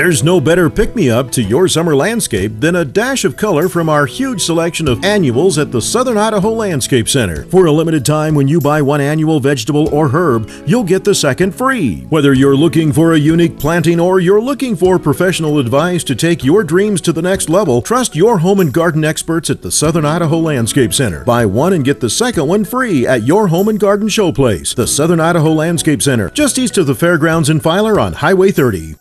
There's no better pick me up to your summer landscape than a dash of color from our huge selection of annuals at the Southern Idaho Landscape Center. For a limited time, when you buy one annual vegetable or herb, you'll get the second free. Whether you're looking for a unique planting or you're looking for professional advice to take your dreams to the next level, trust your home and garden experts at the Southern Idaho Landscape Center. Buy one and get the second one free at your home and garden showplace, the Southern Idaho Landscape Center, just east of the fairgrounds in Filer on Highway 30.